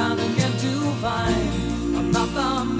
finding to find. I'm not the man.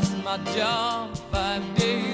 just my job five days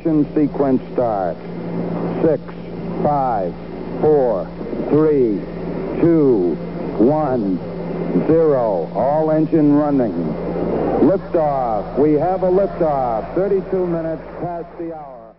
ignition sequence start. Six, five, four, three, two, one, zero. All engine running. Liftoff. We have a liftoff. 32 minutes past the hour.